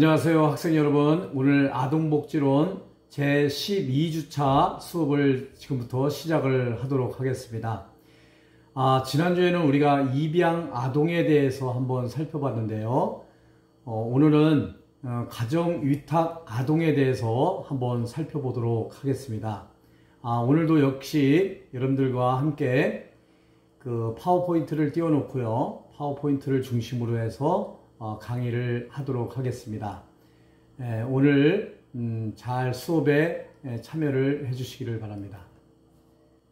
안녕하세요 학생 여러분. 오늘 아동복지론 제12주차 수업을 지금부터 시작을 하도록 하겠습니다. 아, 지난주에는 우리가 입양 아동에 대해서 한번 살펴봤는데요. 어, 오늘은 어, 가정 위탁 아동에 대해서 한번 살펴보도록 하겠습니다. 아, 오늘도 역시 여러분들과 함께 그 파워포인트를 띄워 놓고요. 파워포인트를 중심으로 해서 어, 강의를 하도록 하겠습니다. 예, 오늘 음, 잘 수업에 예, 참여를 해주시기를 바랍니다.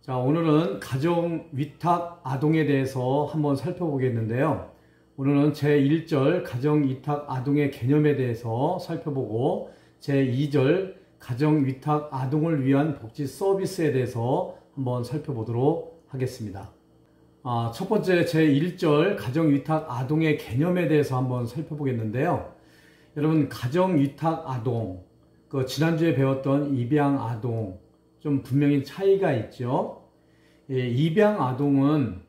자, 오늘은 가정 위탁 아동에 대해서 한번 살펴보겠는데요. 오늘은 제1절 가정 위탁 아동의 개념에 대해서 살펴보고 제2절 가정 위탁 아동을 위한 복지 서비스에 대해서 한번 살펴보도록 하겠습니다. 아, 첫 번째 제 1절 가정위탁 아동의 개념에 대해서 한번 살펴보겠는데요. 여러분 가정위탁 아동, 그 지난주에 배웠던 입양 아동 좀 분명히 차이가 있죠. 예, 입양 아동은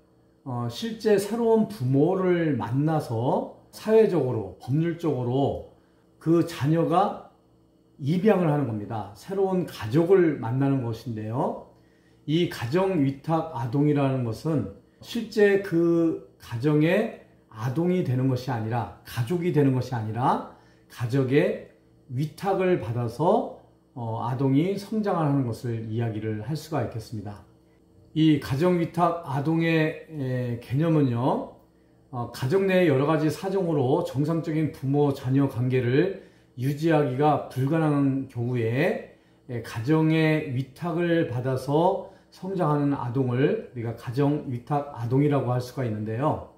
어, 실제 새로운 부모를 만나서 사회적으로 법률적으로 그 자녀가 입양을 하는 겁니다. 새로운 가족을 만나는 것인데요. 이 가정위탁 아동이라는 것은 실제 그 가정의 아동이 되는 것이 아니라 가족이 되는 것이 아니라 가족의 위탁을 받아서 어, 아동이 성장하는 것을 이야기를 할 수가 있겠습니다. 이 가정 위탁 아동의 에, 개념은요, 어, 가정 내 여러 가지 사정으로 정상적인 부모 자녀 관계를 유지하기가 불가능한 경우에 에, 가정의 위탁을 받아서 성장하는 아동을 우리가 가정 위탁 아동이라고 할 수가 있는데요.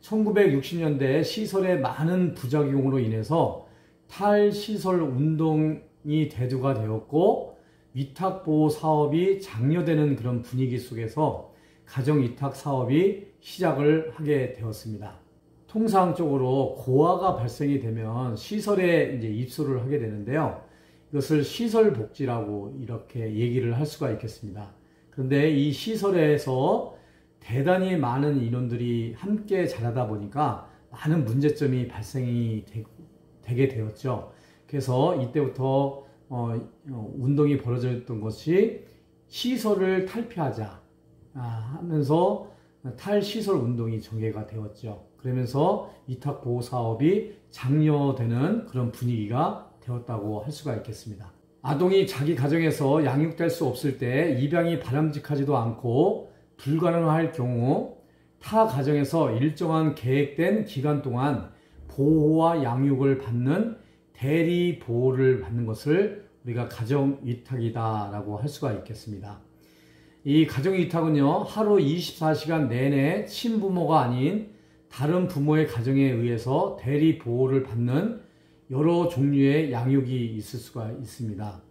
1960년대 시설의 많은 부작용으로 인해서 탈시설 운동이 대두가 되었고 위탁보호 사업이 장려되는 그런 분위기 속에서 가정 위탁 사업이 시작을 하게 되었습니다. 통상적으로 고아가 발생이 되면 시설에 이제 입소를 하게 되는데요. 이것을 시설 복지라고 이렇게 얘기를 할 수가 있겠습니다. 그런데 이 시설에서 대단히 많은 인원들이 함께 자라다 보니까 많은 문제점이 발생이 되, 게 되었죠. 그래서 이때부터 어, 어, 운동이 벌어졌던 것이 시설을 탈피하자 아, 하면서 탈시설 운동이 전개가 되었죠. 그러면서 위탁 보호 사업이 장려되는 그런 분위기가 되었다고 할 수가 있겠습니다. 아동이 자기 가정에서 양육될 수 없을 때 입양이 바람직하지도 않고 불가능할 경우 타 가정에서 일정한 계획된 기간 동안 보호와 양육을 받는 대리 보호를 받는 것을 우리가 가정 위탁이다라고 할 수가 있겠습니다. 이 가정 위탁은요, 하루 24시간 내내 친부모가 아닌 다른 부모의 가정에 의해서 대리 보호를 받는 여러 종류의 양육이 있을 수가 있습니다.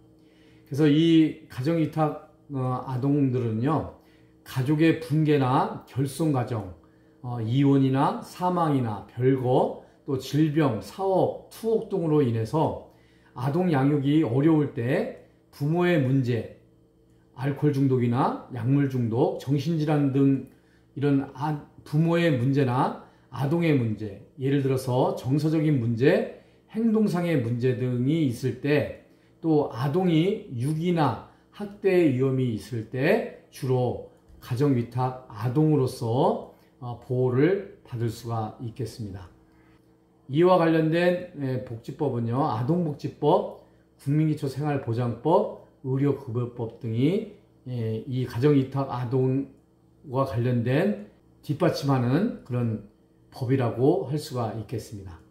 그래서 이 가정위탁 어, 아동들은요, 가족의 붕괴나 결손가정, 어, 이혼이나 사망이나 별거, 또 질병, 사업, 투옥 등으로 인해서 아동 양육이 어려울 때 부모의 문제, 알코올 중독이나 약물 중독, 정신질환 등 이런 아, 부모의 문제나 아동의 문제, 예를 들어서 정서적인 문제, 행동상의 문제 등이 있을 때 또 아동이 유기나 학대 위험이 있을 때 주로 가정위탁 아동으로서 어, 보호를 받을 수가 있겠습니다. 이와 관련된 복지법은요, 아동복지법, 국민기초생활보장법, 의료급여법 등이 이 가정위탁 아동과 관련된 뒷받침하는 그런 법이라고 할 수가 있겠습니다.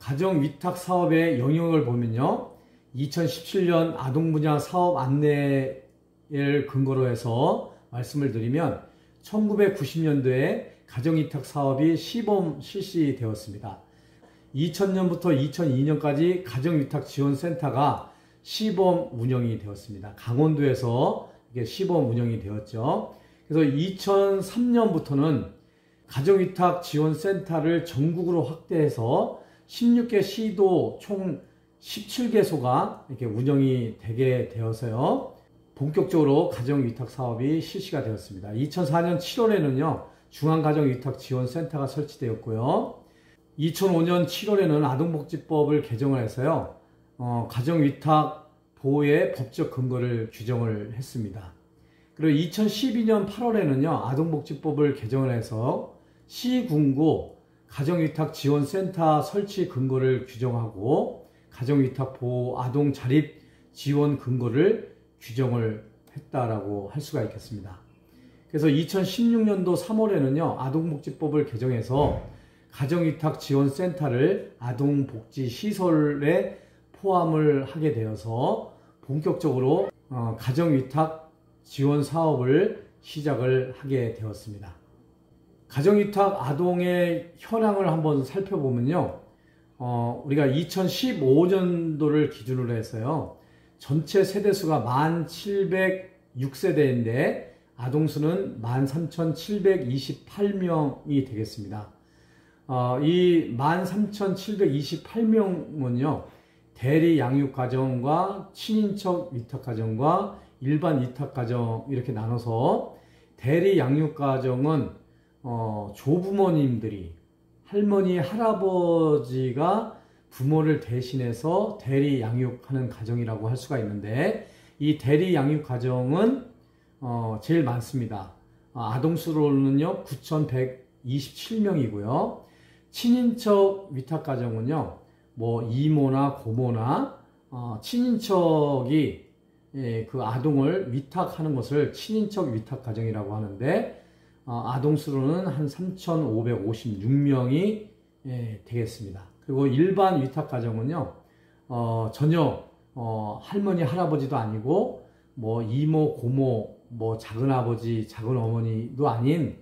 가정 위탁 사업의 영역을 보면요. 2017년 아동 분야 사업 안내를 근거로 해서 말씀을 드리면 1990년도에 가정 위탁 사업이 시범 실시되었습니다. 2000년부터 2002년까지 가정 위탁 지원 센터가 시범 운영이 되었습니다. 강원도에서 이게 시범 운영이 되었죠. 그래서 2003년부터는 가정위탁 지원센터를 전국으로 확대해서 16개 시도 총 17개소가 이렇게 운영이 되게 되어서요. 본격적으로 가정위탁 사업이 실시가 되었습니다. 2004년 7월에는요. 중앙가정위탁 지원센터가 설치되었고요. 2005년 7월에는 아동복지법을 개정을 해서요. 어, 가정위탁 보호의 법적 근거를 규정을 했습니다. 그리고 2012년 8월에는요. 아동복지법을 개정을 해서 시군구 가정위탁 지원센터 설치 근거를 규정하고 가정위탁 보호 아동 자립 지원 근거를 규정을 했다라고 할 수가 있겠습니다. 그래서 2016년도 3월에는요, 아동복지법을 개정해서 가정위탁 지원센터를 아동복지시설에 포함을 하게 되어서 본격적으로 어, 가정위탁 지원 사업을 시작을 하게 되었습니다. 가정위탁 아동의 현황을 한번 살펴보면요. 어, 우리가 2015년도를 기준으로 해서요. 전체 세대수가 1,706세대인데 아동수는 13,728명이 되겠습니다. 어, 이 13,728명은요, 대리 양육가정과 친인척 위탁가정과 일반 위탁가정 이렇게 나눠서 대리 양육가정은 어, 조부모님들이 할머니, 할아버지가 부모를 대신해서 대리 양육하는 가정이라고 할 수가 있는데 이 대리 양육 가정은 어, 제일 많습니다. 어, 아동 수로는요, 9,127명이고요. 친인척 위탁 가정은요, 뭐, 이모나 고모나, 어, 친인척이 예, 그 아동을 위탁하는 것을 친인척 위탁 가정이라고 하는데, 어, 아동 수로는 한 3,556명이 예, 되겠습니다. 그리고 일반 위탁 가정은요, 어, 전혀, 어, 할머니, 할아버지도 아니고, 뭐, 이모, 고모, 뭐 작은 아버지, 작은 어머니도 아닌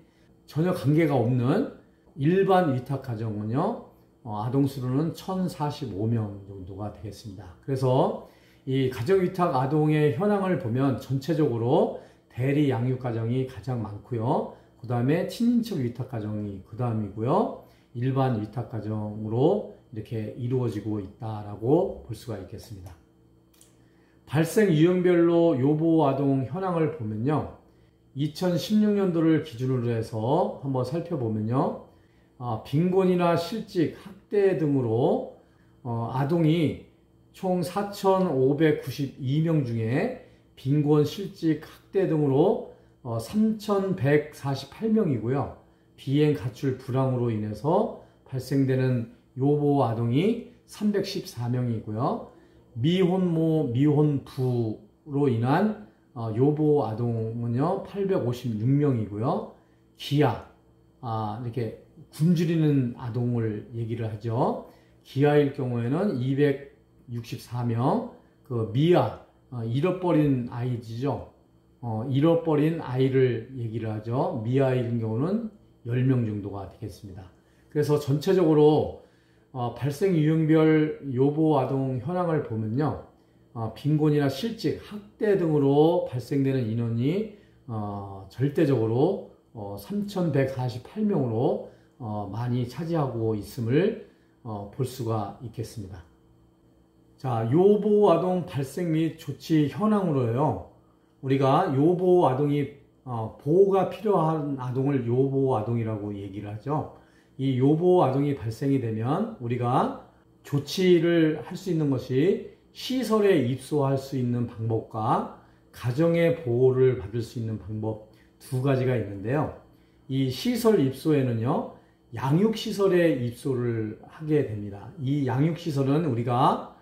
전혀 관계가 없는 일반 위탁 가정은요, 어, 아동 수로는 1045명 정도가 되겠습니다. 그래서 이 가정 위탁 아동의 현황을 보면 전체적으로 대리 양육 가정이 가장 많고요. 그 다음에 친인척 위탁 가정이 그 다음이고요. 일반 위탁 가정으로 이렇게 이루어지고 있다라고 볼 수가 있겠습니다. 발생 유형별로 요보 아동 현황을 보면요. 2016년도를 기준으로 해서 한번 살펴보면요. 어, 빈곤이나 실직, 학대 등으로 어, 아동이 총 4,592명 중에 빈곤, 실직, 학대 등으로 어, 3,148명이고요. 비행 가출 불황으로 인해서 발생되는 요보 아동이 314명이고요. 미혼모, 미혼부로 인한 어, 요보 아동은요, 856명이고요. 기아, 아, 이렇게 굶주리는 아동을 얘기를 하죠. 기아일 경우에는 264명, 그 미아, 어, 잃어버린 아이지죠. 어, 잃어버린 아이를 얘기를 하죠. 미아일 경우는 10명 정도가 되겠습니다. 그래서 전체적으로 어, 발생 유형별 요보 아동 현황을 보면요. 어, 빈곤이나 실직, 학대 등으로 발생되는 인원이 어, 절대적으로 3,148명으로 어, 많이 차지하고 있음을 어, 볼 수가 있겠습니다. 자, 요보 아동 발생 및 조치 현황으로요. 우리가 요보 아동이 어, 보호가 필요한 아동을 요보 아동이라고 얘기를 하죠. 이 요보 아동이 발생이 되면 우리가 조치를 할 수 있는 것이 시설에 입소할 수 있는 방법과 가정의 보호를 받을 수 있는 방법 두 가지가 있는데요. 이 시설 입소에는요, 양육시설에 입소를 하게 됩니다. 이 양육시설은 우리가,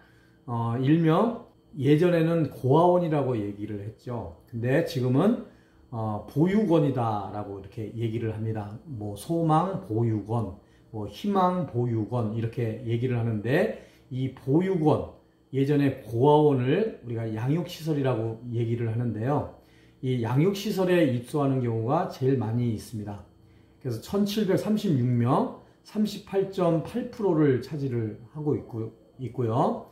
어, 일명 예전에는 고아원이라고 얘기를 했죠. 근데 지금은 어, 보육원이다라고 이렇게 얘기를 합니다. 뭐 소망 보육원, 뭐 희망 보육원 이렇게 얘기를 하는데 이 보육원 예전에 고아원을 우리가 양육시설이라고 얘기를 하는데요. 이 양육시설에 입소하는 경우가 제일 많이 있습니다. 그래서 1736명, 38.8%를 차지를 하고 있고, 있고요.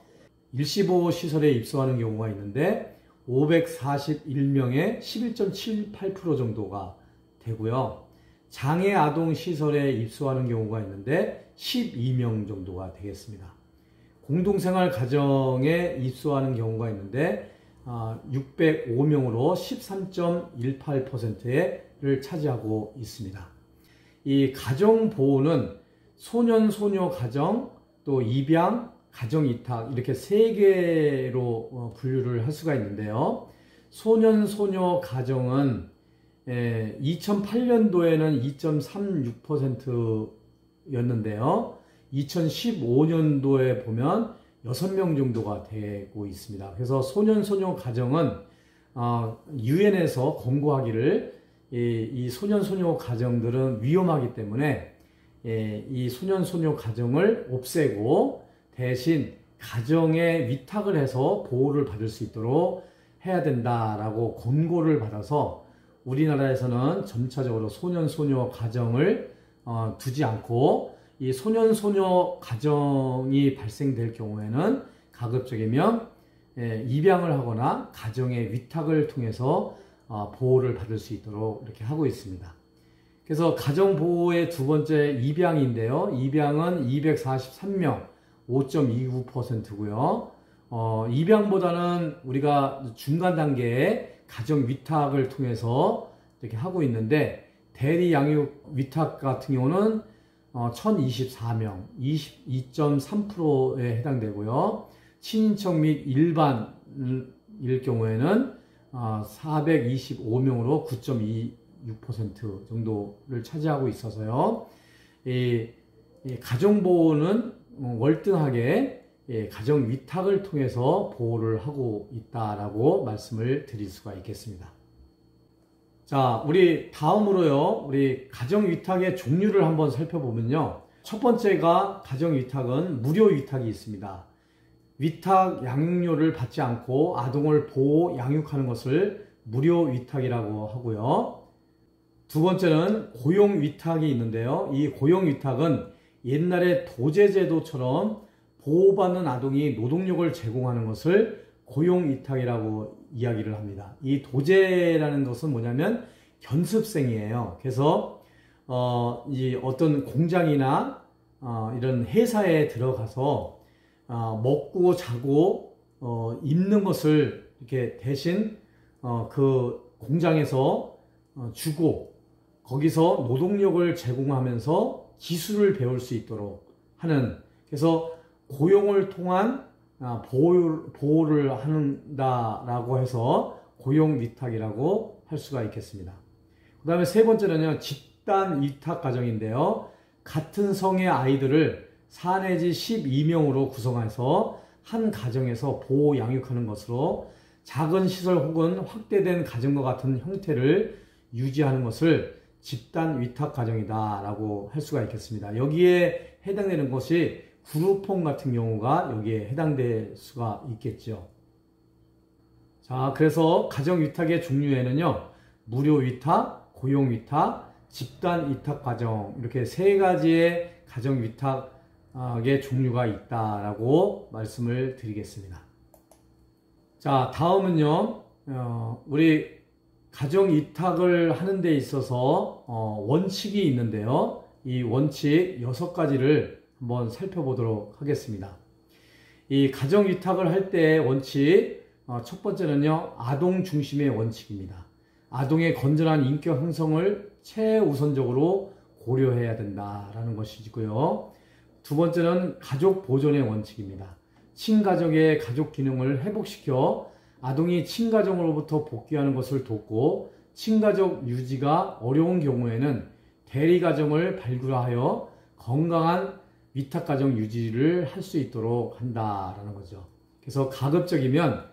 일시보호 시설에 입소하는 경우가 있는데 541명의 11.78% 정도가 되고요. 장애 아동 시설에 입소하는 경우가 있는데 12명 정도가 되겠습니다. 공동생활 가정에 입소하는 경우가 있는데 605명으로 아, 13.18%를 차지하고 있습니다. 이 가정 보호는 소년 소녀 가정 또 입양 가정 이탁 이렇게 세 개로 어, 분류를 할 수가 있는데요. 소년 소녀 가정은 2008년도에는 2.36%였는데요. 2015년도에 보면 6명 정도가 되고 있습니다. 그래서 소년 소녀 가정은 어, 유엔에서 권고하기를 이 소년 소녀 가정들은 위험하기 때문에 이 소년 소녀 가정을 없애고 대신 가정에 위탁을 해서 보호를 받을 수 있도록 해야 된다라고 권고를 받아서 우리나라에서는 점차적으로 소년 소녀 가정을 어, 두지 않고 이 소년 소녀 가정이 발생될 경우에는 가급적이면 예, 입양을 하거나 가정의 위탁을 통해서 어, 보호를 받을 수 있도록 이렇게 하고 있습니다. 그래서 가정 보호의 두 번째 입양인데요. 입양은 243명 5.29%고요. 어, 입양보다는 우리가 중간 단계의 가정 위탁을 통해서 이렇게 하고 있는데 대리 양육 위탁 같은 경우는 어, 1024명, 22.3%에 해당되고요. 친인척 및 일반일 경우에는 어, 425명으로 9.26% 정도를 차지하고 있어서요. 이, 이 가정보호는 어, 월등하게 예, 가정 위탁을 통해서 보호를 하고 있다라고 말씀을 드릴 수가 있겠습니다. 자, 우리 다음으로요, 우리 가정 위탁의 종류를 한번 살펴보면요. 첫 번째가 가정 위탁은 무료 위탁이 있습니다. 위탁 양육료를 받지 않고 아동을 보호 양육하는 것을 무료 위탁이라고 하고요. 두 번째는 고용 위탁이 있는데요. 이 고용 위탁은 옛날에 도제제도처럼 보호받는 아동이 노동력을 제공하는 것을 고용위탁이라고 이야기를 합니다. 이 도제라는 것은 뭐냐면 견습생이에요. 그래서 어, 이 어떤 공장이나 어, 이런 회사에 들어가서 어, 먹고 자고 어, 입는 것을 이렇게 대신 어, 그 공장에서 어, 주고 거기서 노동력을 제공하면서 기술을 배울 수 있도록 하는 그래서 고용을 통한 아, 보호, 를 한다라고 해서 고용 위탁이라고 할 수가 있겠습니다. 그 다음에 세 번째는요, 집단 위탁 가정인데요. 같은 성의 아이들을 4 내지 12명으로 구성해서 한 가정에서 보호 양육하는 것으로 작은 시설 혹은 확대된 가정과 같은 형태를 유지하는 것을 집단 위탁 가정이다라고 할 수가 있겠습니다. 여기에 해당되는 것이 그룹홈 같은 경우가 여기에 해당될 수가 있겠죠. 자, 그래서 가정 위탁의 종류에는요, 무료 위탁, 고용 위탁, 집단 위탁 가정 이렇게 세 가지의 가정 위탁의 종류가 있다라고 말씀을 드리겠습니다. 자, 다음은요, 어, 우리 가정 위탁을 하는 데 있어서 어, 원칙이 있는데요. 이 원칙 6가지를 한번 살펴보도록 하겠습니다. 이 가정 위탁을 할 때 원칙 어, 첫 번째는요. 아동 중심의 원칙입니다. 아동의 건전한 인격 형성을 최우선적으로 고려해야 된다라는 것이고요. 두 번째는 가족 보존의 원칙입니다. 친가족의 가족 기능을 회복시켜 아동이 친가정으로부터 복귀하는 것을 돕고 친가족 유지가 어려운 경우에는 대리가정을 발굴하여 건강한 위탁가정 유지를 할 수 있도록 한다라는 거죠. 그래서 가급적이면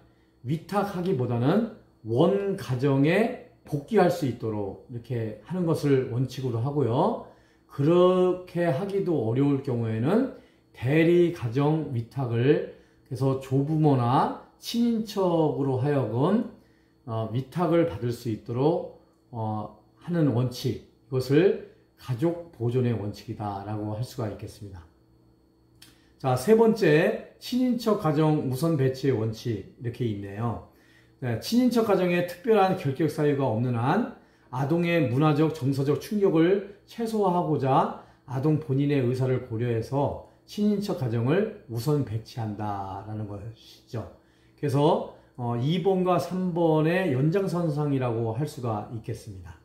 위탁하기보다는 원 가정에 복귀할 수 있도록 이렇게 하는 것을 원칙으로 하고요. 그렇게 하기도 어려울 경우에는 대리 가정 위탁을 그래서 조부모나 친인척으로 하여금 어, 위탁을 받을 수 있도록 어, 하는 원칙 이것을 가족 보존의 원칙이다라고 할 수가 있겠습니다. 자, 세 번째 친인척 가정 우선 배치의 원칙 이렇게 있네요. 네, 친인척 가정에 특별한 결격 사유가 없는 한 아동의 문화적 정서적 충격을 최소화하고자 아동 본인의 의사를 고려해서 친인척 가정을 우선 배치한다라는 것이죠. 그래서 2번과 어, 3번의 연장선상이라고 할 수가 있겠습니다.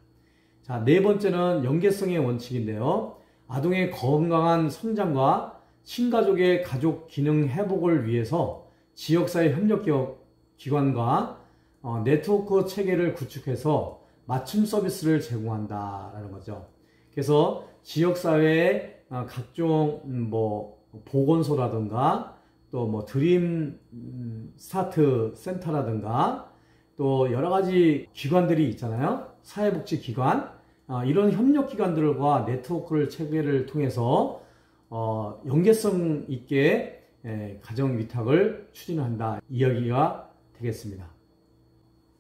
자, 네 번째는 연계성의 원칙인데요. 아동의 건강한 성장과 친가족의 가족 기능 회복을 위해서 지역사회 협력기관과 어, 네트워크 체계를 구축해서 맞춤 서비스를 제공한다라는 거죠. 그래서 지역사회의 어, 각종 음, 뭐 보건소라든가 또 뭐 드림 음, 스타트 센터라든가 또 여러 가지 기관들이 있잖아요. 사회복지기관 어, 이런 협력기관들과 네트워크를 체계를 통해서 어, 연계성 있게 예, 가정 위탁을 추진한다 이야기가 되겠습니다.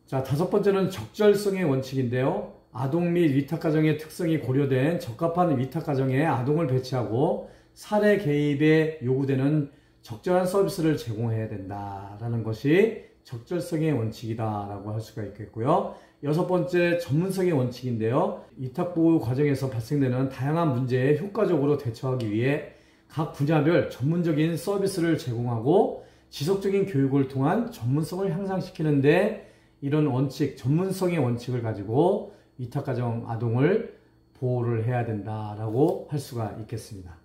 자 다섯 번째는 적절성의 원칙인데요. 아동 및 위탁가정의 특성이 고려된 적합한 위탁가정에 아동을 배치하고 사례 개입에 요구되는 적절한 서비스를 제공해야 된다라는 것이 적절성의 원칙이다라고 할 수가 있겠고요. 여섯 번째 전문성의 원칙인데요. 위탁 보호 과정에서 발생되는 다양한 문제에 효과적으로 대처하기 위해 각 분야별 전문적인 서비스를 제공하고 지속적인 교육을 통한 전문성을 향상시키는데 이런 원칙, 전문성의 원칙을 가지고 위탁가정 아동을 보호를 해야 된다라고 할 수가 있겠습니다.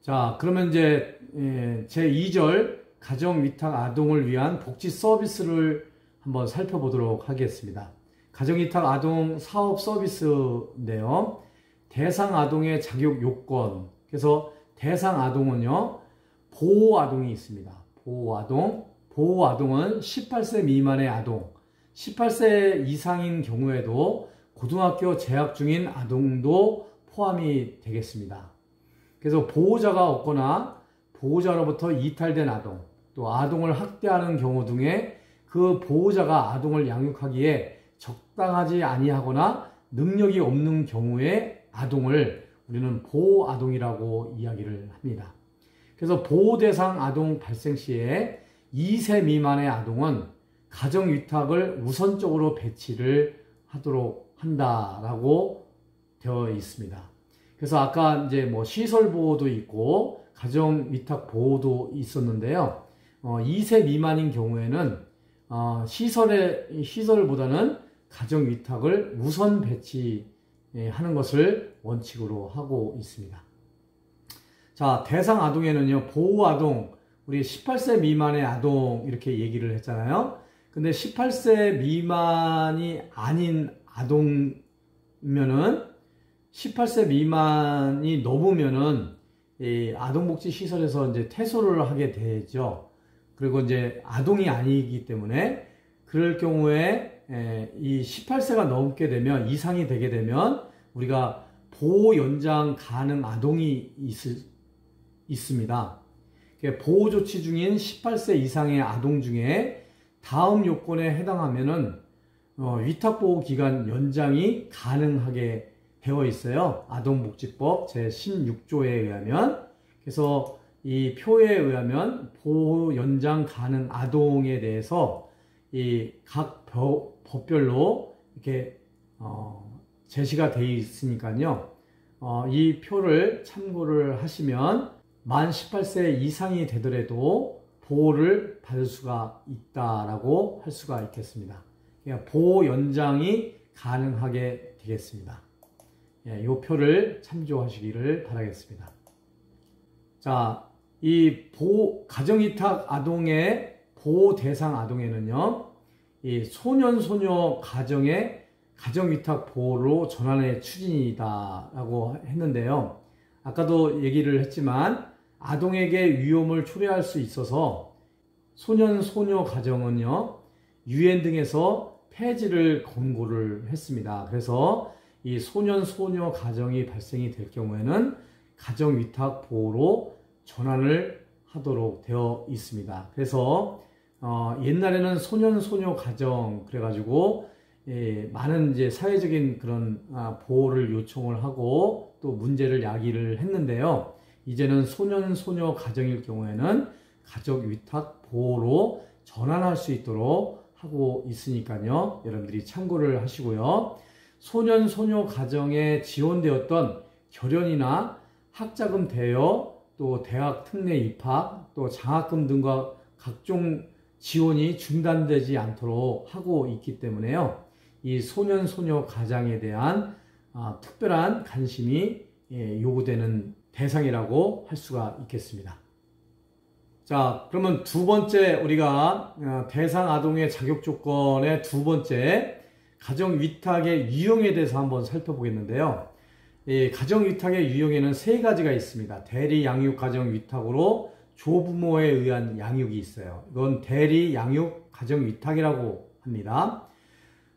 자, 그러면 이제 예, 제 2절 가정 위탁 아동을 위한 복지 서비스를 한번 살펴보도록 하겠습니다. 가정 위탁 아동 사업 서비스인데요. 대상 아동의 자격 요건. 그래서 대상 아동은요. 보호 아동이 있습니다. 보호 아동. 보호 아동은 18세 미만의 아동, 18세 이상인 경우에도 고등학교 재학 중인 아동도 포함이 되겠습니다. 그래서 보호자가 없거나 보호자로부터 이탈된 아동, 또 아동을 학대하는 경우 등에 그 보호자가 아동을 양육하기에 적당하지 아니하거나 능력이 없는 경우에 아동을 우리는 보호 아동이라고 이야기를 합니다. 그래서 보호 대상 아동 발생 시에 2세 미만의 아동은 가정 위탁을 우선적으로 배치를 하도록 한다라고 되어 있습니다. 그래서 아까 이제 뭐 시설 보호도 있고 가정 위탁 보호도 있었는데요. 어, 2세 미만인 경우에는 어, 시설의 시설보다는 가정 위탁을 우선 배치하는 것을 원칙으로 하고 있습니다. 자, 대상 아동에는요, 보호 아동, 우리 18세 미만의 아동 이렇게 얘기를 했잖아요. 근데 18세 미만이 아닌 아동면은 18세 미만이 넘으면은 아동복지 시설에서 이제 퇴소를 하게 되죠. 그리고 이제 아동이 아니기 때문에 그럴 경우에 이 18세가 넘게 되면 이상이 되게 되면 우리가 보호 연장 가능 아동이 있, 있습니다. 보호 조치 중인 18세 이상의 아동 중에 다음 요건에 해당하면은 어, 위탁보호 기간 연장이 가능하게 되어 있어요. 아동복지법 제16조에 의하면 그래서 이 표에 의하면 보호 연장 가능 아동에 대해서 이 각 법별로 이렇게 어, 제시가 되어 있으니까요. 어, 이 표를 참고를 하시면 만 18세 이상이 되더라도 보호를 받을 수가 있다라고 할 수가 있겠습니다. 그러니까 보호 연장이 가능하게 되겠습니다. 이 예, 표를 참조하시기를 바라겠습니다. 자, 이 보호, 가정위탁 아동의 보호 대상 아동에는요, 이 소년, 소녀 가정의 가정위탁 보호로 전환의 추진이다 라고 했는데요. 아까도 얘기를 했지만 아동에게 위험을 초래할 수 있어서 소년, 소녀 가정은요, 유엔 등에서 폐지를 권고를 했습니다. 그래서 이 소년, 소녀 가정이 발생이 될 경우에는 가정 위탁 보호로 전환을 하도록 되어 있습니다. 그래서 어, 옛날에는 소년, 소녀 가정 그래가지고 예, 많은 이제 사회적인 그런 아, 보호를 요청을 하고 또 문제를 야기를 했는데요. 이제는 소년, 소녀 가정일 경우에는 가족 위탁 보호로 전환할 수 있도록 하고 있으니까요. 여러분들이 참고를 하시고요. 소년, 소녀 가정에 지원되었던 결연이나 학자금 대여, 또 대학 특례 입학, 또 장학금 등과 각종 지원이 중단되지 않도록 하고 있기 때문에요. 이 소년, 소녀 가장에 대한 아, 특별한 관심이 예, 요구되는 대상이라고 할 수가 있겠습니다. 자, 그러면 두 번째 우리가 어, 대상 아동의 자격 조건의 두 번째 가정 위탁의 유형에 대해서 한번 살펴보겠는데요. 이 가정 위탁의 유형에는 세 가지가 있습니다. 대리 양육 가정 위탁으로 조부모에 의한 양육이 있어요. 이건 대리 양육 가정 위탁이라고 합니다.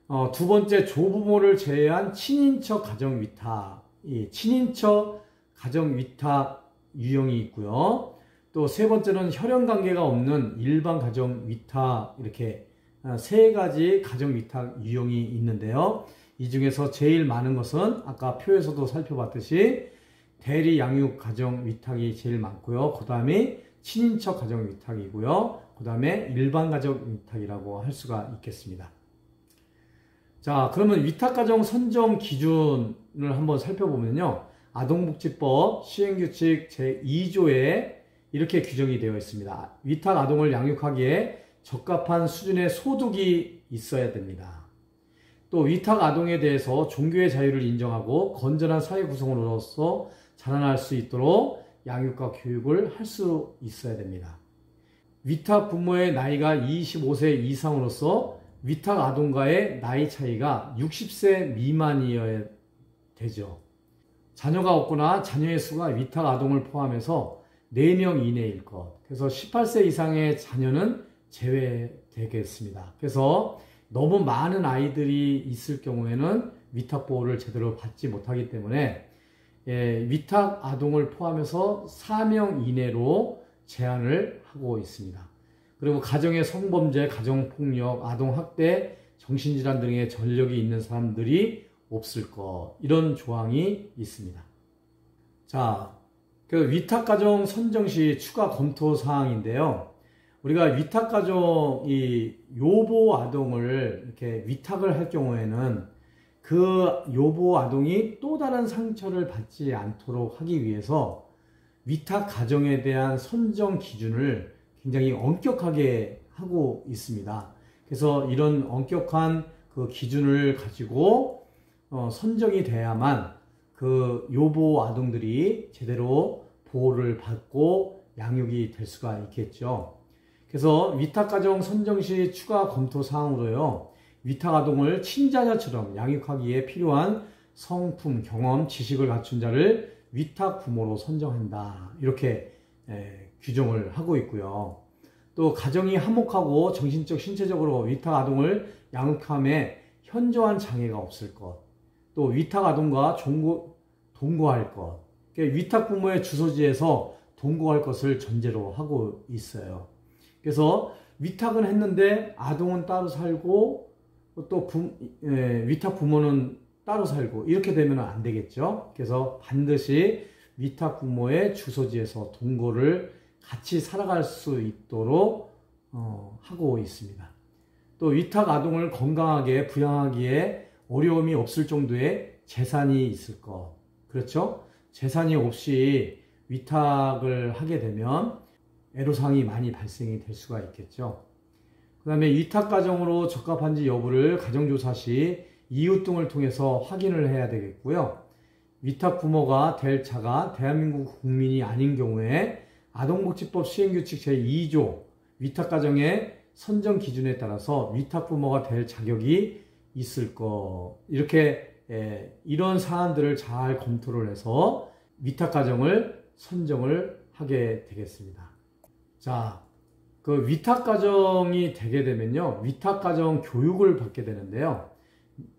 어, 두 번째 조부모를 제외한 친인척 가정 위탁, 이 친인척 가정 위탁 유형이 있고요. 또 세 번째는 혈연 관계가 없는 일반 가정 위탁 이렇게 어, 세 가지 가정 위탁 유형이 있는데요. 이 중에서 제일 많은 것은 아까 표에서도 살펴봤듯이 대리 양육 가정 위탁이 제일 많고요. 그 다음에 친인척 가정 위탁이고요. 그 다음에 일반 가정 위탁이라고 할 수가 있겠습니다. 자, 그러면 위탁 가정 선정 기준을 한번 살펴보면요. 아동복지법 시행규칙 제2조에 이렇게 규정이 되어 있습니다. 위탁 아동을 양육하기에 적합한 수준의 소득이 있어야 됩니다. 또 위탁 아동에 대해서 종교의 자유를 인정하고 건전한 사회 구성으로서 자라날 수 있도록 양육과 교육을 할 수 있어야 됩니다. 위탁 부모의 나이가 25세 이상으로서 위탁 아동과의 나이 차이가 60세 미만이어야 되죠. 자녀가 없거나 자녀의 수가 위탁 아동을 포함해서 4명 이내일 것. 그래서 18세 이상의 자녀는 제외되겠습니다. 그래서 너무 많은 아이들이 있을 경우에는 위탁 보호를 제대로 받지 못하기 때문에 예, 위탁 아동을 포함해서 4명 이내로 제한을 하고 있습니다. 그리고 가정의 성범죄, 가정폭력, 아동학대, 정신질환 등의 전력이 있는 사람들이 없을 것 이런 조항이 있습니다. 자, 그 위탁가정 선정 시 추가 검토 사항인데요. 우리가 위탁가정 이 요보 아동을 이렇게 위탁을 할 경우에는 그 요보 아동이 또 다른 상처를 받지 않도록 하기 위해서 위탁 가정에 대한 선정 기준을 굉장히 엄격하게 하고 있습니다. 그래서 이런 엄격한 그 기준을 가지고 어, 선정이 돼야만 그 요보 아동들이 제대로 보호를 받고 양육이 될 수가 있겠죠. 그래서 위탁가정 선정 시 추가 검토 사항으로요. 위탁아동을 친자녀처럼 양육하기에 필요한 성품, 경험, 지식을 갖춘 자를 위탁 부모로 선정한다. 이렇게 에, 규정을 하고 있고요. 또 가정이 화목하고 정신적, 신체적으로 위탁 아동을 양육함에 현저한 장애가 없을 것. 또 위탁 아동과 종고, 동거할 것. 그러니까 위탁 부모의 주소지에서 동거할 것을 전제로 하고 있어요. 그래서 위탁은 했는데 아동은 따로 살고 또 부, 예, 위탁 부모는 따로 살고 이렇게 되면 안 되겠죠. 그래서 반드시 위탁 부모의 주소지에서 동거를 같이 살아갈 수 있도록 어, 하고 있습니다. 또 위탁 아동을 건강하게 부양하기에 어려움이 없을 정도의 재산이 있을 것. 그렇죠? 재산이 없이 위탁을 하게 되면 애로사항이 많이 발생이 될 수가 있겠죠. 그 다음에 위탁 가정으로 적합한지 여부를 가정조사 시 이웃 등을 통해서 확인을 해야 되겠고요. 위탁 부모가 될 자가 대한민국 국민이 아닌 경우에 아동복지법 시행규칙 제2조 위탁가정의 선정 기준에 따라서 위탁 부모가 될 자격이 있을 것 이렇게 에, 이런 사안들을 잘 검토를 해서 위탁 가정을 선정을 하게 되겠습니다. 자, 그 위탁가정이 되게 되면요. 위탁가정 교육을 받게 되는데요.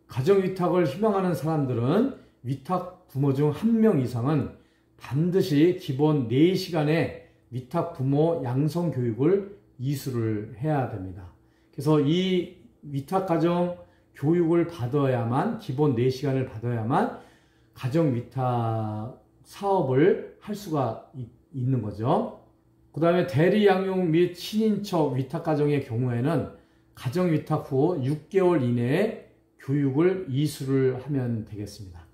가정위탁을 희망하는 사람들은 위탁 부모 중 한 명 이상은 반드시 기본 4시간의 위탁 부모 양성 교육을 이수를 해야 됩니다. 그래서 이 위탁 가정 교육을 받아야만 기본 4시간을 받아야만 가정 위탁 사업을 할 수가 있는 거죠. 그 다음에 대리 양육 및 친인척 위탁 가정의 경우에는 가정 위탁 후 6개월 이내에 교육을 이수를 하면 되겠습니다.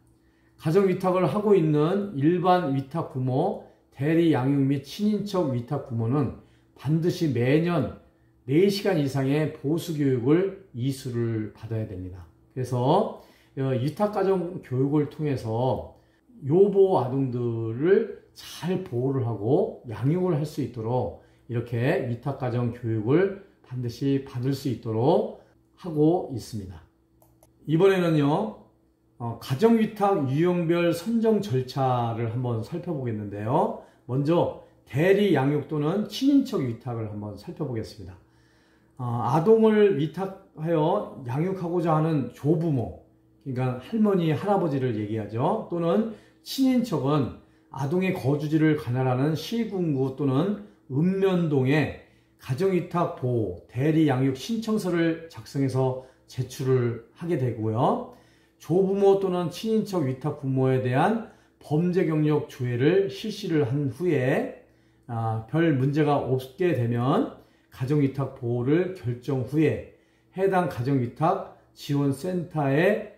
가정 위탁을 하고 있는 일반 위탁 부모, 대리 양육 및 친인척 위탁 부모는 반드시 매년 4시간 이상의 보수 교육을 이수를 받아야 됩니다. 그래서 어, 위탁 가정 교육을 통해서 요보 아동들을 잘 보호를 하고 양육을 할 수 있도록 이렇게 위탁가정 교육을 반드시 받을 수 있도록 하고 있습니다. 이번에는요, 어, 가정위탁 유형별 선정 절차를 한번 살펴보겠는데요. 먼저 대리 양육 또는 친인척 위탁을 한번 살펴보겠습니다. 어, 아동을 위탁하여 양육하고자 하는 조부모, 그러니까 할머니, 할아버지를 얘기하죠. 또는 친인척은 아동의 거주지를 관할하는 시군구 또는 읍면동에 가정위탁 보호, 대리 양육 신청서를 작성해서 제출을 하게 되고요. 조부모 또는 친인척 위탁 부모에 대한 범죄 경력 조회를 실시를 한 후에 아, 별 문제가 없게 되면 가정위탁 보호를 결정 후에 해당 가정위탁 지원센터에서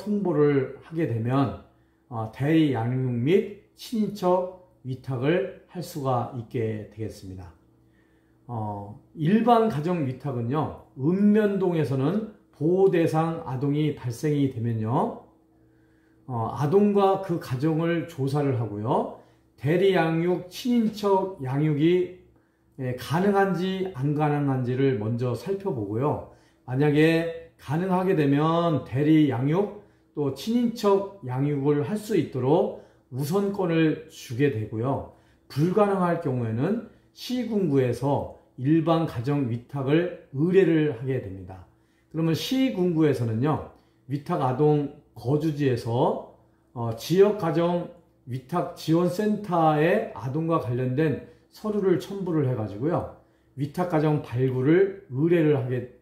통보를 하게 되면 어, 대리 양육 및 친인척 위탁을 할 수가 있게 되겠습니다. 어, 일반 가정 위탁은요, 읍면동에서는 보호 대상 아동이 발생이 되면요, 어, 아동과 그 가정을 조사를 하고요, 대리 양육, 친인척 양육이 예, 가능한지 안 가능한지를 먼저 살펴보고요. 만약에 가능하게 되면 대리 양육 또 친인척 양육을 할 수 있도록 우선권을 주게 되고요. 불가능할 경우에는 시군구에서 일반 가정 위탁을 의뢰를 하게 됩니다. 그러면 시군구에서는요, 위탁 아동 거주지에서 어, 지역 가정 위탁 지원센터에 아동과 관련된 서류를 첨부를 해가지고요, 위탁 가정 발굴을 의뢰를 하게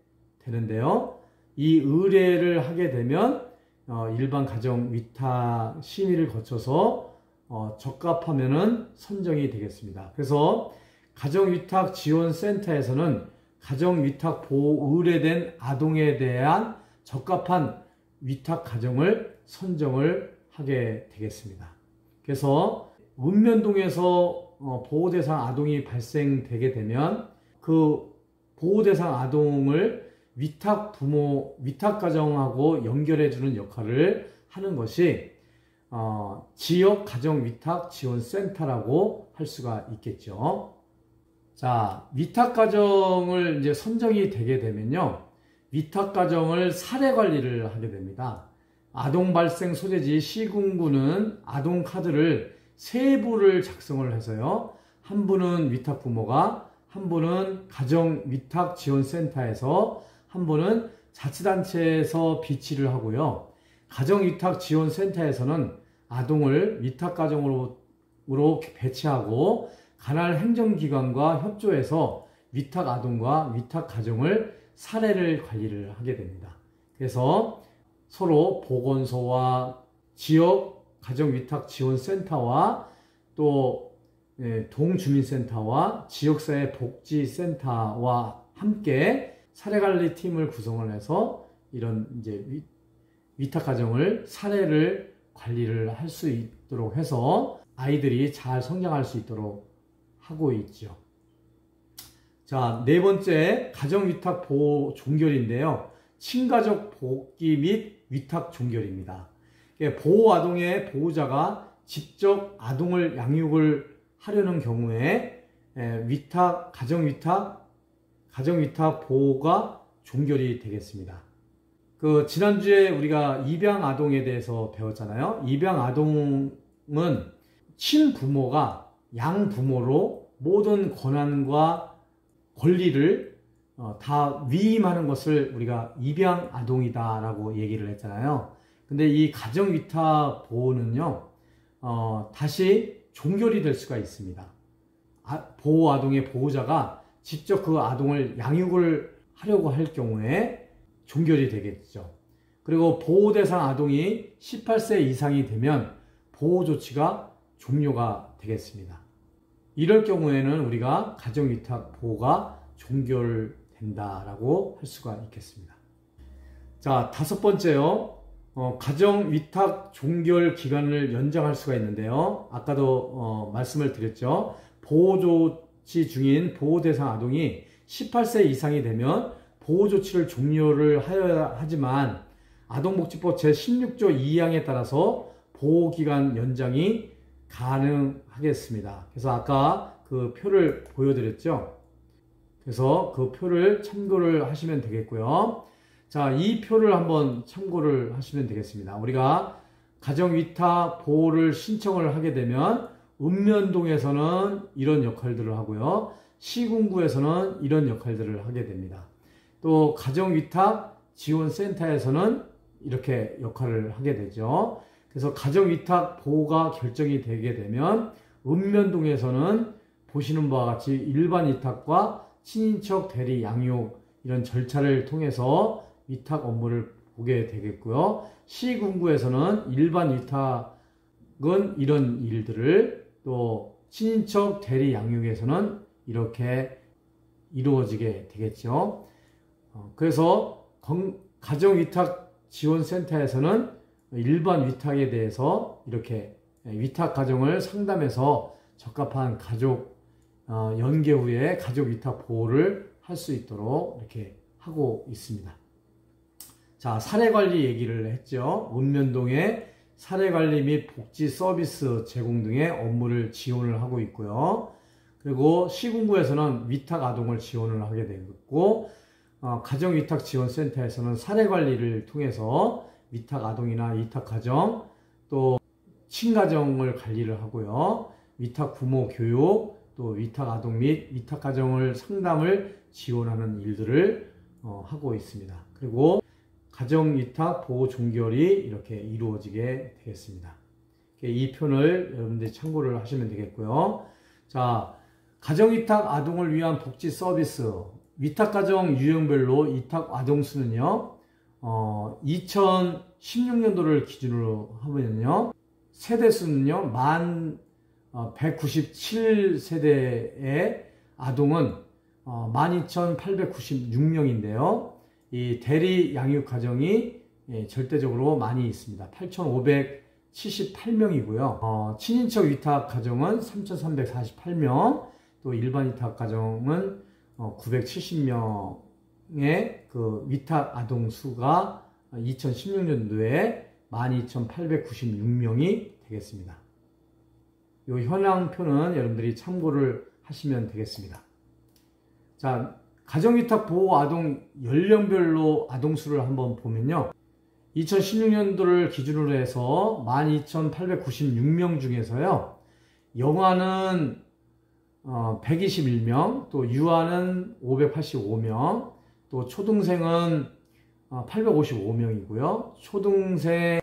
되는데요. 이 의뢰를 하게 되면 어, 일반 가정 위탁 심의를 거쳐서 어, 적합하면은 선정이 되겠습니다. 그래서 가정위탁 지원센터에서는 가정위탁 보호 의뢰된 아동에 대한 적합한 위탁 가정을 선정을 하게 되겠습니다. 그래서 읍면동에서 어, 보호대상 아동이 발생되게 되면 그 보호대상 아동을 위탁 부모, 위탁 가정하고 연결해 주는 역할을 하는 것이 어, 지역 가정 위탁 지원 센터라고 할 수가 있겠죠. 자, 위탁 가정을 이제 선정이 되게 되면요. 위탁 가정을 사례 관리를 하게 됩니다. 아동 발생 소재지 시군구는 아동 카드를 세 부를 작성을 해서요. 한 분은 위탁 부모가, 한 분은 가정 위탁 지원 센터에서, 한 분은 자치단체에서 비치를 하고요. 가정 위탁 지원 센터에서는 아동을 위탁가정으로 배치하고 관할 행정기관과 협조해서 위탁 아동과 위탁 가정을 사례를 관리를 하게 됩니다. 그래서 서로 보건소와 지역 가정위탁 지원센터와 또 예, 동주민센터와 지역사회 복지센터와 함께 사례관리 팀을 구성을 해서 이런 이제 위탁 가정을 사례를 관리를 할 수 있도록 해서 아이들이 잘 성장할 수 있도록 하고 있죠. 자, 네 번째 가정 위탁 보호 종결인데요. 친가족 복귀 및 위탁 종결입니다. 보호 아동의 보호자가 직접 아동을 양육을 하려는 경우에 위탁, 가정 위탁, 가정위탁 보호가 종결이 되겠습니다. 그 지난주에 우리가 입양 아동에 대해서 배웠잖아요. 입양 아동은 친부모가 양부모로 모든 권한과 권리를 어, 다 위임하는 것을 우리가 입양 아동이다라고 얘기를 했잖아요. 근데 이 가정 위탁 보호는요, 어, 다시 종결이 될 수가 있습니다. 아, 보호 아동의 보호자가 직접 그 아동을 양육을 하려고 할 경우에 종결이 되겠죠. 그리고 보호 대상 아동이 18세 이상이 되면 보호 조치가 종료가 되겠습니다. 이럴 경우에는 우리가 가정위탁 보호가 종결된다라고 할 수가 있겠습니다. 자, 다섯 번째요. 어, 가정위탁 종결 기간을 연장할 수가 있는데요. 아까도 어, 말씀을 드렸죠. 보호조 치 중인 보호 대상 아동이 18세 이상이 되면 보호 조치를 종료를 하여야 하지만 아동복지법 제16조 2항에 따라서 보호 기간 연장이 가능하겠습니다. 그래서 아까 그 표를 보여드렸죠. 그래서 그 표를 참고를 하시면 되겠고요. 자, 이 표를 한번 참고를 하시면 되겠습니다. 우리가 가정위탁 보호를 신청을 하게 되면 읍면동에서는 이런 역할들을 하고요. 시군구에서는 이런 역할들을 하게 됩니다. 또 가정위탁 지원센터에서는 이렇게 역할을 하게 되죠. 그래서 가정위탁 보호가 결정이 되게 되면 읍면동에서는 보시는 바와 같이 일반 위탁과 친인척 대리 양육 이런 절차를 통해서 위탁 업무를 보게 되겠고요. 시군구에서는 일반 위탁은 이런 일들을 또 친인척 대리 양육에서는 이렇게 이루어지게 되겠죠. 어, 그래서 가정위탁지원센터에서는 일반 위탁에 대해서 이렇게 위탁 가정을 상담해서 적합한 가족 어, 연계 후에 가족 위탁 보호를 할 수 있도록 이렇게 하고 있습니다. 자, 사례 관리 얘기를 했죠. 읍면동에 사례관리 및 복지 서비스 제공 등의 업무를 지원을 하고 있고요. 그리고 시군구에서는 위탁 아동을 지원을 하게 되고 어, 가정위탁지원센터에서는 사례관리를 통해서 위탁 아동이나 위탁 가정 또 친가정을 관리를 하고요. 위탁 부모 교육 또 위탁 아동 및 위탁 가정을 상담을 지원하는 일들을 어, 하고 있습니다. 그리고 가정위탁 보호 종결이 이렇게 이루어지게 되겠습니다. 이 표를 여러분들이 참고를 하시면 되겠고요. 자, 가정위탁 아동을 위한 복지 서비스 위탁가정 유형별로 위탁 아동 수는요. 어, 2016년도를 기준으로 하면요. 세대 수는요. 만 197세대의 어, 아동은 어, 12,896명인데요. 이 대리 양육 가정이 예, 절대적으로 많이 있습니다. 8,578명이고요. 어, 친인척 위탁 가정은 3,348명, 또 일반 위탁 가정은 어, 970명의 그 위탁 아동 수가 2016년도에 12,896명이 되겠습니다. 이 현황표는 여러분들이 참고를 하시면 되겠습니다. 자, 가정위탁 보호 아동 연령별로 아동 수를 한번 보면요. 2016년도를 기준으로 해서 12,896명 중에서요. 영아는 121명, 또 유아는 585명, 또 초등생은 855명이고요. 초등생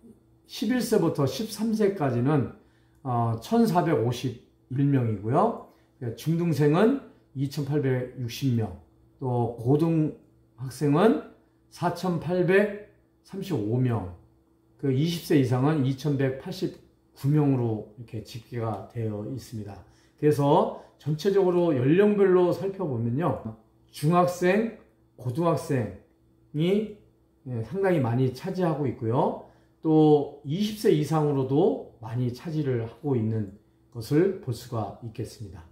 11세부터 13세까지는 1,451명이고요. 중등생은 2,860명, 또 고등학생은 4,835명, 그 20세 이상은 2,189명으로 이렇게 집계가 되어 있습니다. 그래서 전체적으로 연령별로 살펴보면요. 중학생, 고등학생이 예, 상당히 많이 차지하고 있고요. 또 20세 이상으로도 많이 차지를 하고 있는 것을 볼 수가 있겠습니다.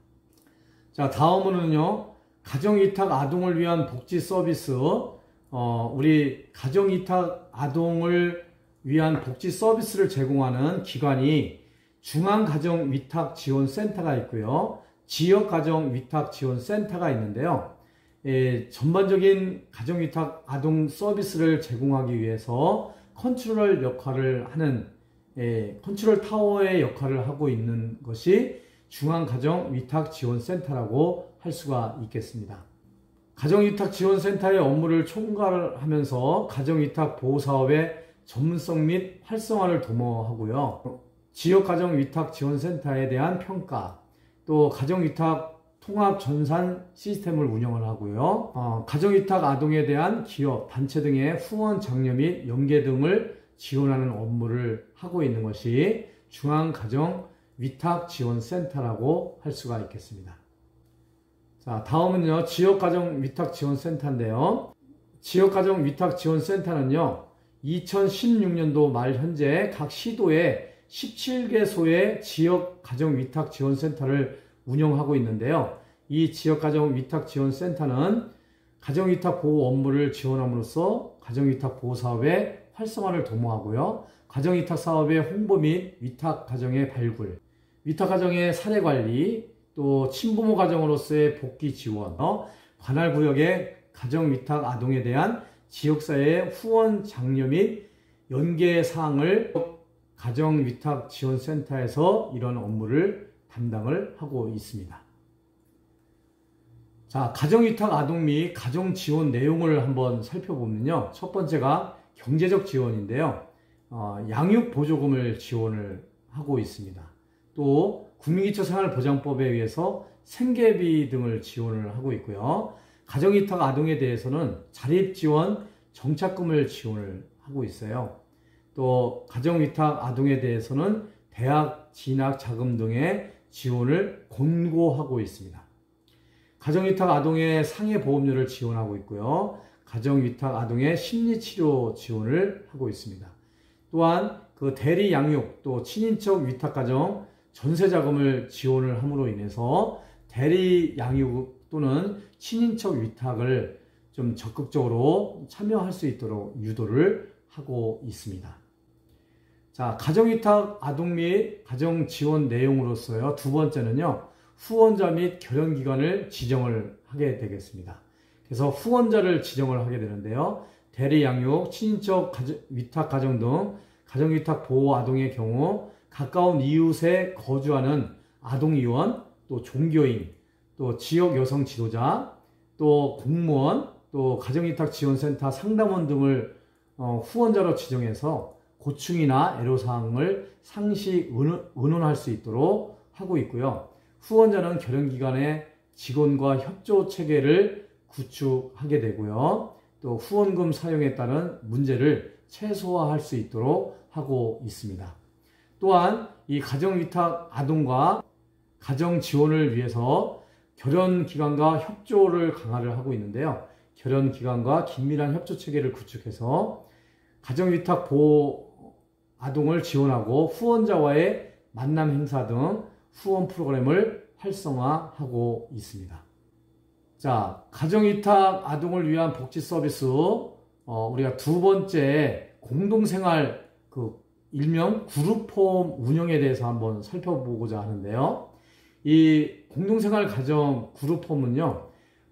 자, 다음으로는요. 가정위탁 아동을 위한 복지 서비스, 어, 우리 가정위탁 아동을 위한 복지 서비스를 제공하는 기관이 중앙가정위탁지원센터가 있고요. 지역가정위탁지원센터가 있는데요. 예, 전반적인 가정위탁 아동 서비스를 제공하기 위해서 컨트롤 역할을 하는 예, 컨트롤 타워의 역할을 하고 있는 것이 중앙가정위탁지원센터라고 할 수가 있겠습니다. 가정위탁지원센터의 업무를 총괄하면서 가정위탁 보호사업의 전문성 및 활성화를 도모하고요. 지역가정위탁지원센터에 대한 평가, 또 가정위탁 통합 전산 시스템을 운영을 하고요. 어, 가정위탁 아동에 대한 기업, 단체 등의 후원 장려 및 연계 등을 지원하는 업무를 하고 있는 것이 중앙가정위탁지원센터라고 할 수가 있겠습니다. 자, 다음은요. 지역가정 위탁 지원 센터인데요. 지역가정 위탁 지원 센터는요. 2016년도 말 현재 각 시도에 17개소의 지역가정 위탁 지원 센터를 운영하고 있는데요. 이 지역가정 위탁 지원 센터는 가정 위탁 보호 업무를 지원함으로써 가정 위탁 보호 사업의 활성화를 도모하고요. 가정 위탁 사업의 홍보 및 위탁 가정의 발굴, 위탁 가정의 사례 관리, 또 친부모 가정으로서의 복귀 지원, 어? 관할 구역의 가정 위탁 아동에 대한 지역사회의 후원 장려 및 연계 사항을 가정 위탁 지원 센터에서 이런 업무를 담당을 하고 있습니다. 자, 가정 위탁 아동 및 가정 지원 내용을 한번 살펴보면요. 첫 번째가 경제적 지원인데요. 어, 양육 보조금을 지원을 하고 있습니다. 또 국민기초생활보장법에 의해서 생계비 등을 지원을 하고 있고요. 가정위탁 아동에 대해서는 자립지원 정착금을 지원을 하고 있어요. 또 가정위탁 아동에 대해서는 대학 진학 자금 등의 지원을 권고하고 있습니다. 가정위탁 아동의 상해 보험료를 지원하고 있고요. 가정위탁 아동의 심리치료 지원을 하고 있습니다. 또한 그 대리 양육 또 친인척 위탁 가정 전세 자금을 지원을 함으로 인해서 대리 양육 또는 친인척 위탁을 좀 적극적으로 참여할 수 있도록 유도를 하고 있습니다. 자, 가정위탁 아동 및 가정 지원 내용으로서요. 두 번째는요. 후원자 및 결연 기관을 지정을 하게 되겠습니다. 그래서 후원자를 지정을 하게 되는데요. 대리 양육, 친인척 가정, 위탁 가정 등 가정 위탁 보호 아동의 경우 가까운 이웃에 거주하는 아동의원, 또 종교인, 또 지역 여성 지도자, 또 공무원, 또 가정위탁 지원센터 상담원 등을 어, 후원자로 지정해서 고충이나 애로사항을 상시 의논할 수 있도록 하고 있고요. 후원자는 결연기관의 직원과 협조 체계를 구축하게 되고요. 또 후원금 사용에 따른 문제를 최소화할 수 있도록 하고 있습니다. 또한 이 가정위탁 아동과 가정 지원을 위해서 결연기관과 협조를 강화를 하고 있는데요. 결연기관과 긴밀한 협조 체계를 구축해서 가정위탁 보호 아동을 지원하고 후원자와의 만남 행사 등 후원 프로그램을 활성화하고 있습니다. 자, 가정위탁 아동을 위한 복지 서비스, 어, 우리가 두 번째 공동생활 그 일명 그룹홈 운영에 대해서 한번 살펴보고자 하는데요. 이 공동생활 가정 그룹홈은요,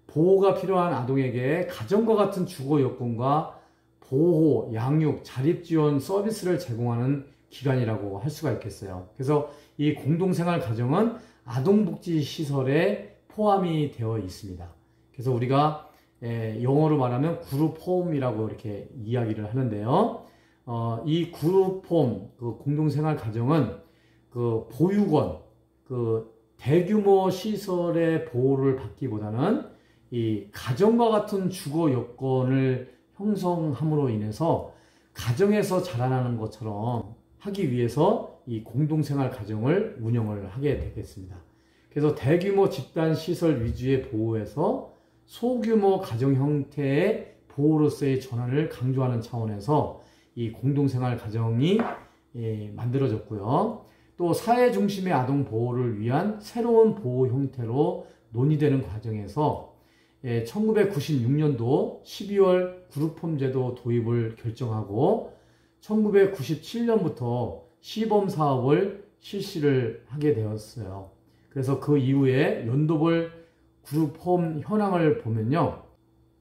보호가 필요한 아동에게 가정과 같은 주거 여건과 보호, 양육, 자립 지원 서비스를 제공하는 기관이라고 할 수가 있겠어요. 그래서 이 공동생활 가정은 아동복지 시설에 포함이 되어 있습니다. 그래서 우리가 영어로 말하면 그룹홈이라고 이렇게 이야기를 하는데요. 어, 이 그룹홈 그 공동생활 가정은 그 보육원 그 대규모 시설의 보호를 받기보다는 이 가정과 같은 주거 여건을 형성함으로 인해서 가정에서 자라나는 것처럼 하기 위해서 이 공동생활 가정을 운영을 하게 되겠습니다. 그래서 대규모 집단 시설 위주의 보호에서 소규모 가정 형태의 보호로서의 전환을 강조하는 차원에서 이 공동생활 가정이 예, 만들어졌고요. 또 사회 중심의 아동 보호를 위한 새로운 보호 형태로 논의되는 과정에서 1996년도 12월 그룹홈 제도 도입을 결정하고 1997년부터 시범 사업을 실시를 하게 되었어요. 그래서 그 이후에 연도별 그룹홈 현황을 보면요.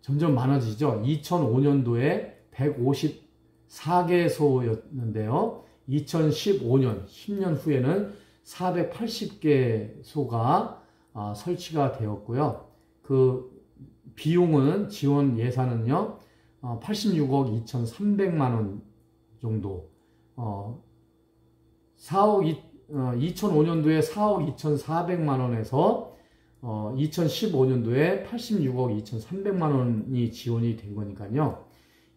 점점 많아지죠. 2005년도에 150 4개소였는데요. 2015년, 10년 후에는 480개 소가 아, 설치가 되었고요. 그 비용은 지원 예산은요, 86억 어, 2,300만 원 정도, 4억, 2005년도에 4억 2,400만 원에서 2015년도에 86억 2,300만 원이 지원이 된 거니까요.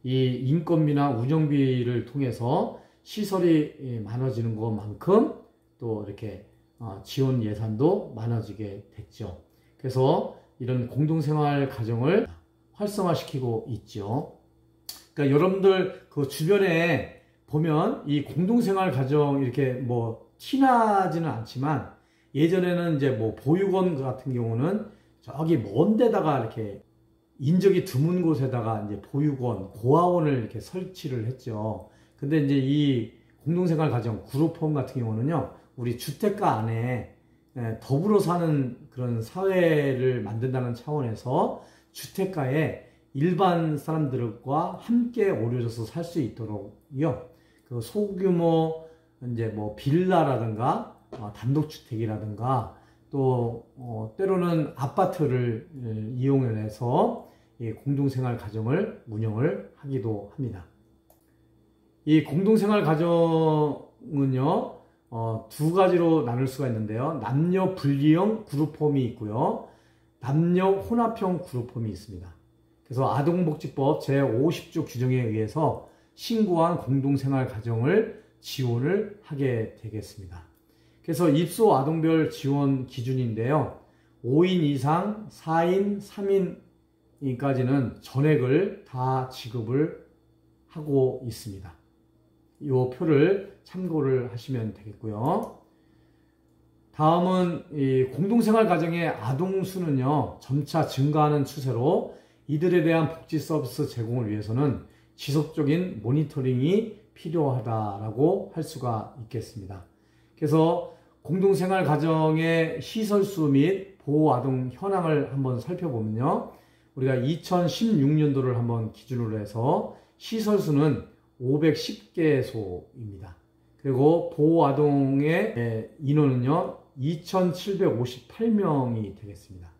이 인건비나 운영비를 통해서 시설이 예, 많아지는 것만큼 또 이렇게 어, 지원 예산도 많아지게 됐죠. 그래서 이런 공동생활 가정을 활성화시키고 있죠. 그러니까 여러분들 그 주변에 보면 이 공동생활 가정 이렇게 뭐 티나지는 않지만 예전에는 이제 뭐 보육원 같은 경우는 저기 먼 데다가 이렇게 인적이 드문 곳에다가 이제 보육원, 고아원을 이렇게 설치를 했죠. 근데 이제 이 공동생활 가정, 그룹홈 같은 경우는요, 우리 주택가 안에 더불어 사는 그런 사회를 만든다는 차원에서 주택가에 일반 사람들과 함께 어우러져서 살 수 있도록요. 그 소규모 이제 뭐 빌라라든가 어, 단독주택이라든가 또 어, 때로는 아파트를 이용해서 공동생활 가정을 운영을 하기도 합니다. 이 공동생활 가정은요 어, 두 가지로 나눌 수가 있는데요. 남녀 분리형 그룹홈이 있고요. 남녀 혼합형 그룹홈이 있습니다. 그래서 아동복지법 제50조 규정에 의해서 신고한 공동생활 가정을 지원을 하게 되겠습니다. 그래서 입소 아동별 지원 기준인데요. 5인 이상 4인, 3인까지는 전액을 다 지급을 하고 있습니다. 이 표를 참고를 하시면 되겠고요. 다음은 공동생활 가정의 아동 수는요 점차 증가하는 추세로 이들에 대한 복지 서비스 제공을 위해서는 지속적인 모니터링이 필요하다라고 할 수가 있겠습니다. 그래서 공동생활 가정의 시설수 및 보호 아동 현황을 한번 살펴보면요. 우리가 2016년도를 한번 기준으로 해서 시설수는 510개소입니다. 그리고 보호아동의 인원은요, 2,758명이 되겠습니다.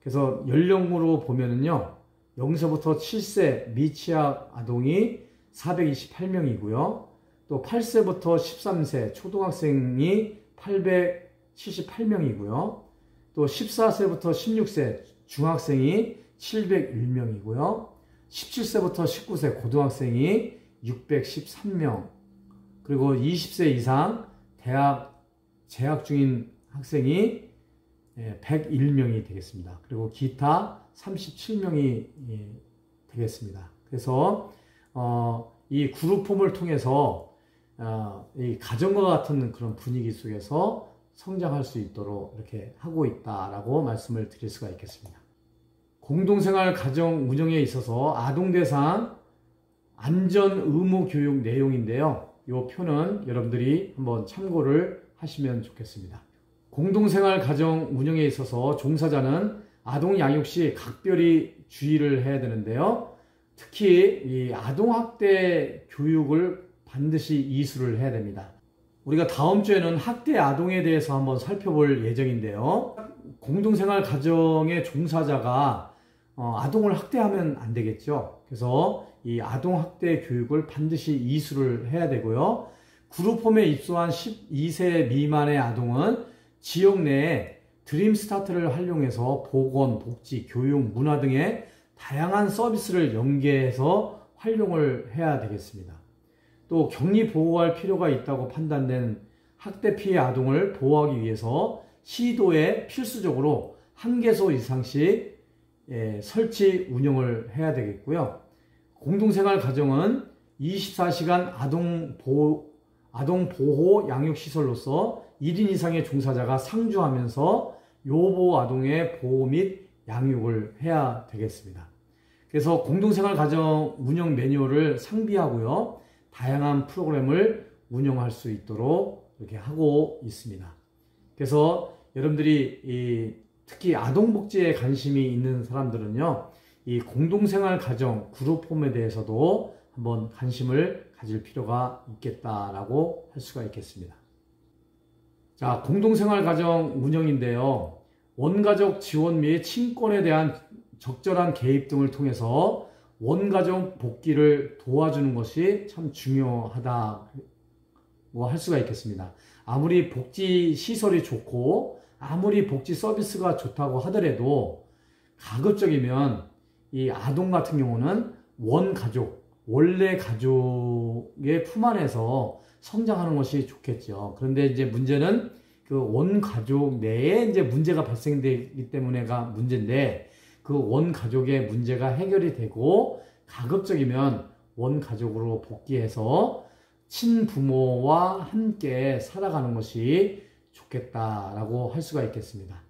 그래서 연령으로 보면은요, 0세부터 7세 미취학 아동이 428명이고요. 또 8세부터 13세 초등학생이 878명이고요. 또 14세부터 16세 중학생이 701명이고요. 17세부터 19세 고등학생이 613명, 그리고 20세 이상 대학 재학 중인 학생이 101명이 예, 되겠습니다. 그리고 기타 37명이 예, 되겠습니다. 그래서 어, 이 그룹홈을 통해서 어, 이 가정과 같은 그런 분위기 속에서 성장할 수 있도록 이렇게 하고 있다라고 말씀을 드릴 수가 있겠습니다. 공동생활 가정 운영에 있어서 아동 대상 안전 의무 교육 내용인데요. 이 표는 여러분들이 한번 참고를 하시면 좋겠습니다. 공동생활 가정 운영에 있어서 종사자는 아동 양육 시 각별히 주의를 해야 되는데요. 특히 이 아동학대 교육을 반드시 이수를 해야 됩니다. 우리가 다음 주에는 학대 아동에 대해서 한번 살펴볼 예정인데요. 공동생활 가정의 종사자가 어, 아동을 학대하면 안 되겠죠. 그래서 이 아동 학대 교육을 반드시 이수를 해야 되고요. 그룹홈에 입소한 12세 미만의 아동은 지역 내에 드림 스타트를 활용해서 보건, 복지, 교육, 문화 등의 다양한 서비스를 연계해서 활용을 해야 되겠습니다. 또 격리 보호할 필요가 있다고 판단된 학대 피해 아동을 보호하기 위해서 시도에 필수적으로 한 개소 이상씩 예, 설치 운영을 해야 되겠고요. 공동생활 가정은 24시간 아동 보호, 아동 보호 양육 시설로서 1인 이상의 종사자가 상주하면서 요보 아동의 보호 및 양육을 해야 되겠습니다. 그래서 공동생활 가정 운영 매뉴얼을 상비하고요. 다양한 프로그램을 운영할 수 있도록 이렇게 하고 있습니다. 그래서 여러분들이 특히 아동복지에 관심이 있는 사람들은요, 이 공동생활 가정 그룹 홈에 대해서도 한번 관심을 가질 필요가 있겠다라고 할 수가 있겠습니다. 자, 공동생활 가정 운영인데요. 원가족 지원 및 친권에 대한 적절한 개입 등을 통해서 원가족 복귀를 도와주는 것이 참 중요하다고 할 수가 있겠습니다. 아무리 복지 시설이 좋고 아무리 복지 서비스가 좋다고 하더라도 가급적이면 이 아동 같은 경우는 원 가족, 원래 가족의 품 안에서 성장하는 것이 좋겠죠. 그런데 이제 문제는 그 원 가족 내에 이제 문제가 발생되기 때문에가 문제인데 그 원 가족의 문제가 해결이 되고 가급적이면 원 가족으로 복귀해서 친부모와 함께 살아가는 것이 좋겠다라고 할 수가 있겠습니다.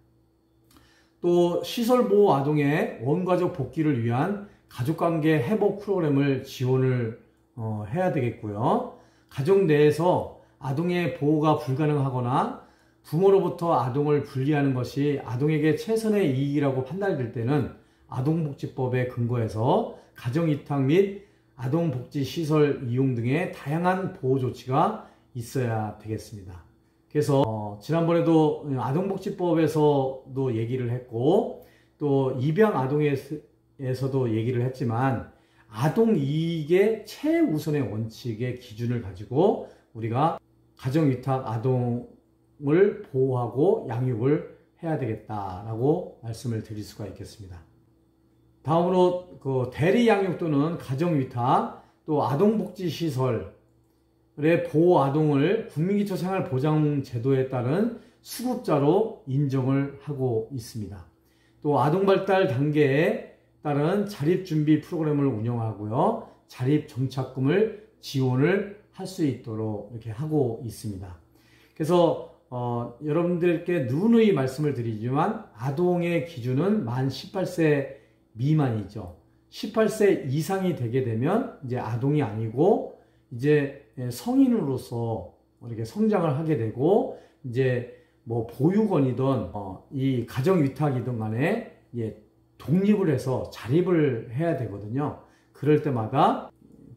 또 시설 보호 아동의 원가족 복귀를 위한 가족관계 회복 프로그램을 지원을 어, 해야 되겠고요. 가정 내에서 아동의 보호가 불가능하거나 부모로부터 아동을 분리하는 것이 아동에게 최선의 이익이라고 판단될 때는 아동복지법에 근거해서 가정위탁 및 아동복지시설 이용 등의 다양한 보호 조치가 있어야 되겠습니다. 그래서 어, 지난번에도 아동복지법에서도 얘기를 했고 또 입양 아동에서도 얘기를 했지만 아동 이익의 최우선의 원칙의 기준을 가지고 우리가 가정위탁 아동 을 보호하고 양육을 해야 되겠다라고 말씀을 드릴 수가 있겠습니다. 다음으로 그 대리 양육 또는 가정 위탁 또 아동복지 시설의 보호 아동을 국민기초생활보장제도에 따른 수급자로 인정을 하고 있습니다. 또 아동 발달 단계에 따른 자립 준비 프로그램을 운영하고요. 자립 정착금을 지원을 할 수 있도록 이렇게 하고 있습니다. 그래서 어, 여러분들께 누누이 말씀을 드리지만 아동의 기준은 만 18세 미만이죠. 18세 이상이 되게 되면 이제 아동이 아니고 이제 성인으로서 이렇게 성장을 하게 되고 이제 뭐 보육원이든 어, 이 가정 위탁이든 간에 예, 독립을 해서 자립을 해야 되거든요. 그럴 때마다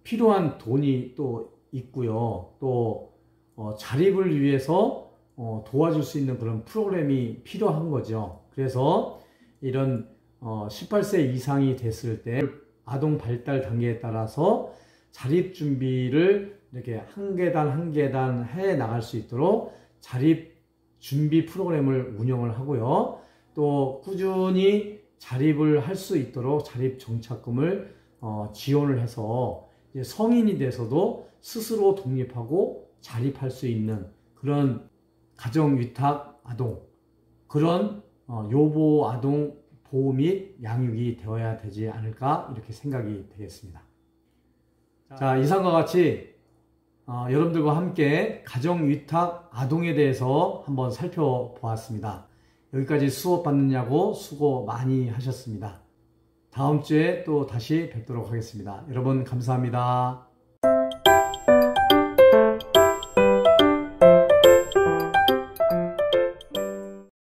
필요한 돈이 또 있고요. 또 어, 자립을 위해서 어, 도와줄 수 있는 그런 프로그램이 필요한 거죠. 그래서 이런 어, 18세 이상이 됐을 때 아동 발달 단계에 따라서 자립 준비를 이렇게 한 계단 한 계단 해 나갈 수 있도록 자립 준비 프로그램을 운영을 하고요. 또 꾸준히 자립을 할 수 있도록 자립 정착금을 어, 지원을 해서 성인이 돼서도 스스로 독립하고 자립할 수 있는 그런 가정 위탁 아동 그런 어, 요보 아동 보호 및 양육이 되어야 되지 않을까 이렇게 생각이 되겠습니다. 자 이상과 같이 어, 여러분들과 함께 가정 위탁 아동에 대해서 한번 살펴보았습니다. 여기까지 수업 받느냐고 수고 많이 하셨습니다. 다음 주에 또 다시 뵙도록 하겠습니다. 여러분 감사합니다.